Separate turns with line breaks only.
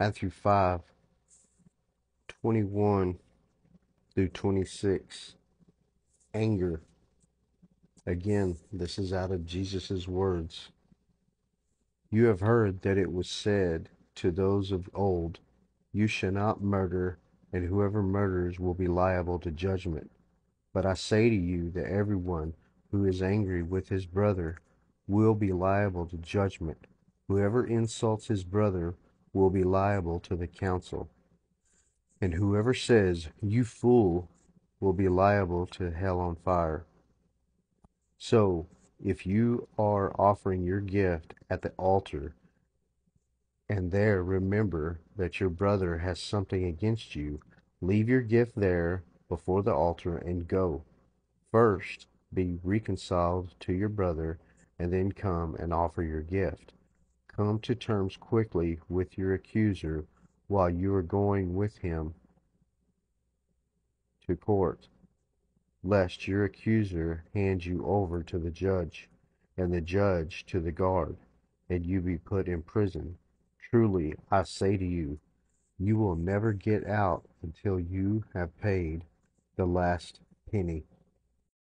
Matthew 5 21 through 26. Anger. Again, this is out of Jesus' words. You have heard that it was said to those of old, You shall not murder, and whoever murders will be liable to judgment. But I say to you that everyone who is angry with his brother will be liable to judgment. Whoever insults his brother will be liable to the council. And whoever says, You fool, will be liable to hell on fire. So, if you are offering your gift at the altar, and there remember that your brother has something against you, leave your gift there before the altar and go. First, be reconciled to your brother, and then come and offer your gift. Come to terms quickly with your accuser while you are going with him to court, lest your accuser hand you over to the judge, and the judge to the guard, and you be put in prison. Truly, I say to you, you will never get out until you have paid the last penny.